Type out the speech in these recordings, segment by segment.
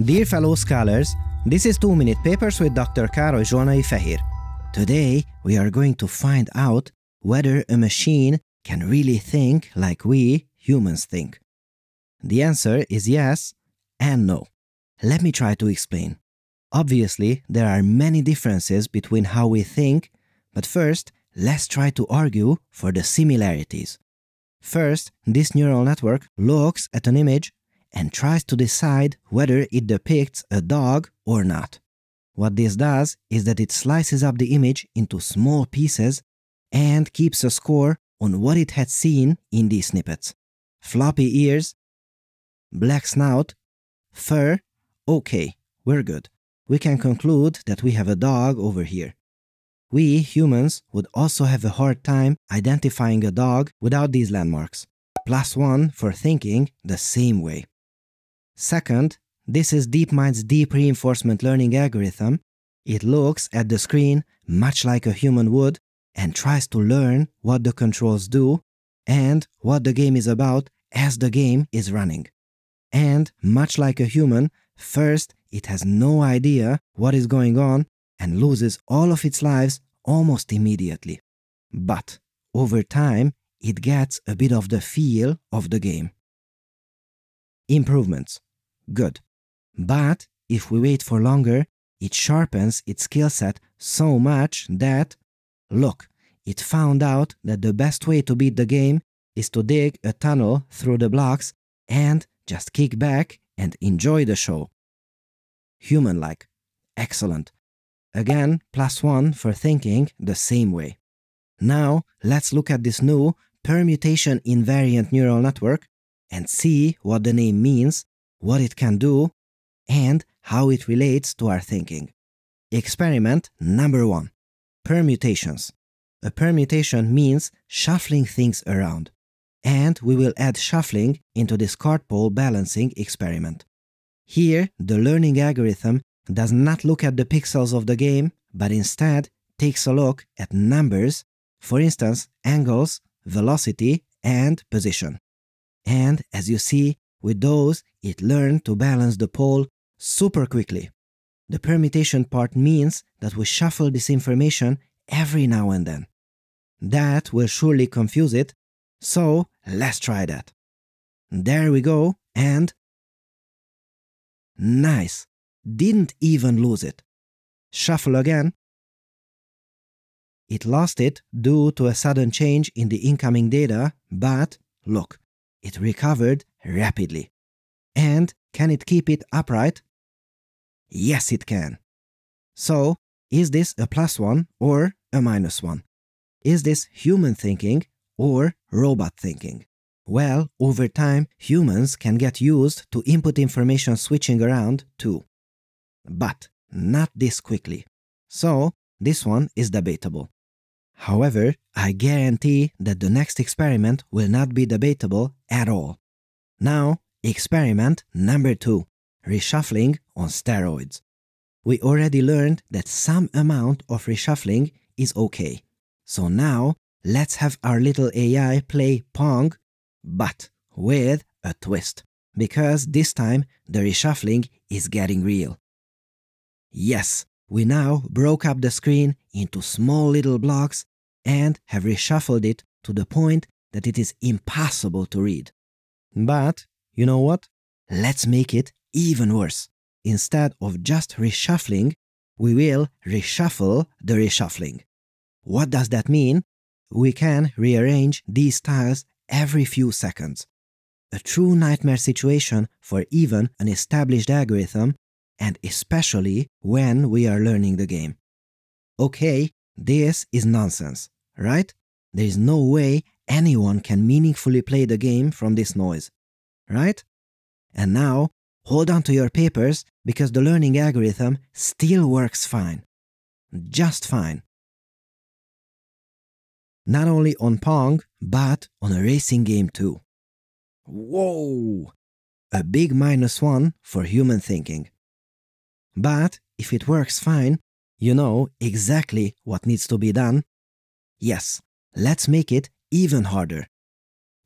Dear fellow scholars, this is 2 Minute Papers with Dr. Károly Zsolnai Fehér. Today, we are going to find out whether a machine can really think like we humans think. The answer is yes and no. Let me try to explain. Obviously, there are many differences between how we think, but first, let's try to argue for the similarities. First, this neural network looks at an image and tries to decide whether it depicts a dog or not. What this does is that it slices up the image into small pieces and keeps a score on what it had seen in these snippets. Floppy ears, black snout, fur, okay, we're good. We can conclude that we have a dog over here. We, humans, would also have a hard time identifying a dog without these landmarks. Plus one for thinking the same way. Second, this is DeepMind's deep reinforcement learning algorithm. It looks at the screen much like a human would and tries to learn what the controls do and what the game is about as the game is running. And much like a human, first it has no idea what is going on and loses all of its lives almost immediately. But over time, it gets a bit of the feel of the game. Improvements. Good. But if we wait for longer, it sharpens its skill set so much that, look, it found out that the best way to beat the game is to dig a tunnel through the blocks and just kick back and enjoy the show. Human like. Excellent. Again, plus one for thinking the same way. Now, let's look at this new permutation invariant neural network and see what the name means, what it can do, and how it relates to our thinking. Experiment number one Permutations. A permutation means shuffling things around, and we will add shuffling into this cart pole balancing experiment. Here, the learning algorithm does not look at the pixels of the game, but instead takes a look at numbers, for instance, angles, velocity, and position. And as you see, with those, it learned to balance the pole super quickly. The permutation part means that we shuffle this information every now and then. That will surely confuse it, so let's try that. There we go, and nice, didn't even lose it. Shuffle again. It lost it due to a sudden change in the incoming data, but look, it recovered rapidly. And can it keep it upright? Yes, it can. So, is this a plus one or a minus one? Is this human thinking or robot thinking? Well, over time, humans can get used to input information switching around too. But not this quickly. So, this one is debatable. However, I guarantee that the next experiment will not be debatable at all. Now, experiment number two reshuffling on steroids. We already learned that some amount of reshuffling is okay. So now, let's have our little AI play Pong, but with a twist, because this time the reshuffling is getting real. Yes, we now broke up the screen into small little blocks and have reshuffled it to the point that it is impossible to read. But, you know what? Let's make it even worse. Instead of just reshuffling, we will reshuffle the reshuffling. What does that mean? We can rearrange these tiles every few seconds. A true nightmare situation for even an established algorithm and especially when we are learning the game. Okay, this is nonsense, right? There is no way anyone can meaningfully play the game from this noise, right? And now, hold on to your papers because the learning algorithm still works fine. Just fine. Not only on Pong, but on a racing game too. Whoa! A big minus one for human thinking. But if it works fine, you know exactly what needs to be done. Yes, let's make it even harder.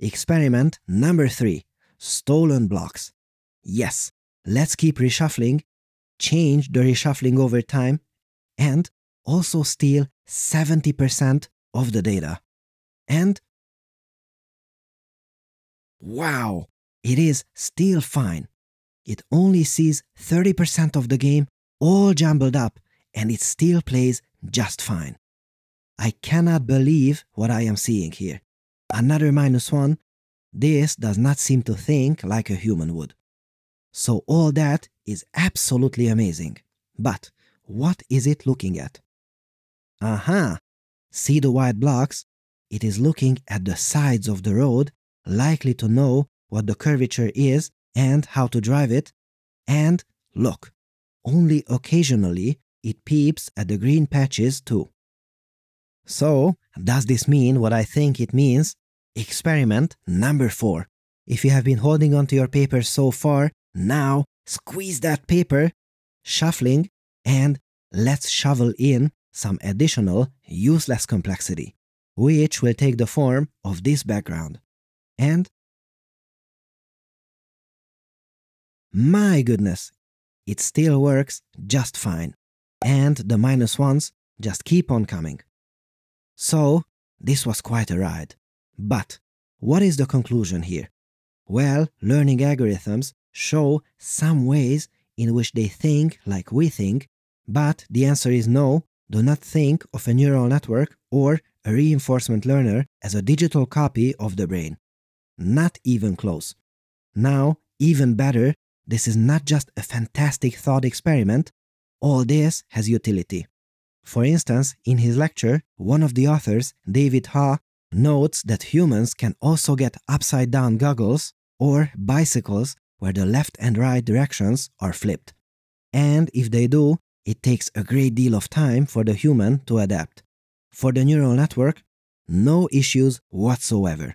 Experiment number three stolen blocks. Yes, let's keep reshuffling, change the reshuffling over time, and also steal 70% of the data. And wow, it is still fine. It only sees 30% of the game all jumbled up and it still plays just fine. I cannot believe what I am seeing here. Another minus one, this does not seem to think like a human would. So all that is absolutely amazing. But what is it looking at? Aha! See the white blocks? It is looking at the sides of the road, likely to know what the curvature is and how to drive it. And look, only occasionally it peeps at the green patches too. So, does this mean what I think it means? Experiment number 4. If you have been holding onto your paper so far, now squeeze that paper, shuffling, and let's shovel in some additional useless complexity, which will take the form of this background. And my goodness, it still works just fine. And the minus ones just keep on coming. So, this was quite a ride. But, what is the conclusion here? Well, learning algorithms show some ways in which they think like we think, but the answer is no, do not think of a neural network or a reinforcement learner as a digital copy of the brain. Not even close. Now, even better, this is not just a fantastic thought experiment, all this has utility. For instance, in his lecture, one of the authors, David Ha, notes that humans can also get upside down goggles or bicycles where the left and right directions are flipped. And if they do, it takes a great deal of time for the human to adapt. For the neural network, no issues whatsoever.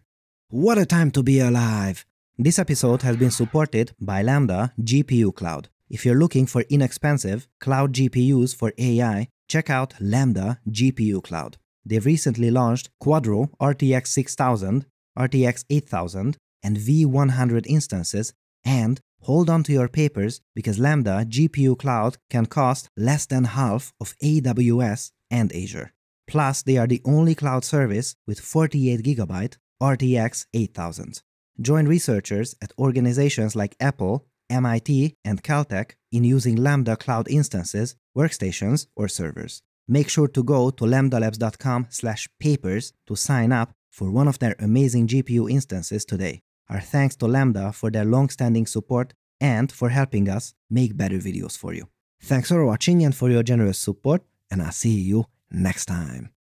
What a time to be alive! This episode has been supported by Lambda GPU Cloud. If you're looking for inexpensive cloud GPUs for AI, check out Lambda GPU Cloud. They've recently launched Quadro RTX 6000, RTX 8000, and V100 instances, and hold on to your papers because Lambda GPU Cloud can cost less than half of AWS and Azure. Plus, they are the only cloud service with 48GB RTX 8000. Join researchers at organizations like Apple, MIT, and Caltech in using Lambda cloud instances, workstations, or servers. Make sure to go to lambdalabs.com slash papers to sign up for one of their amazing GPU instances today. Our thanks to Lambda for their long-standing support and for helping us make better videos for you. Thanks for watching and for your generous support, and I'll see you next time.